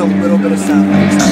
a little bit of sound.